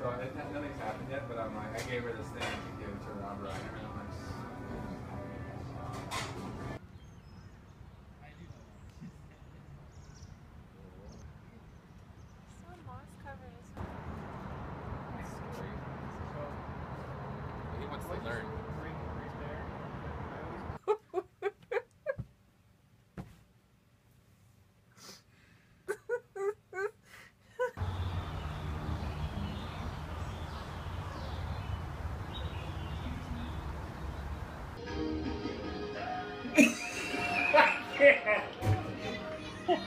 So it, nothing's happened yet, but I'm like, I gave her this thing to give to Rob Reiner, and I'm like. What's the learn? I can't.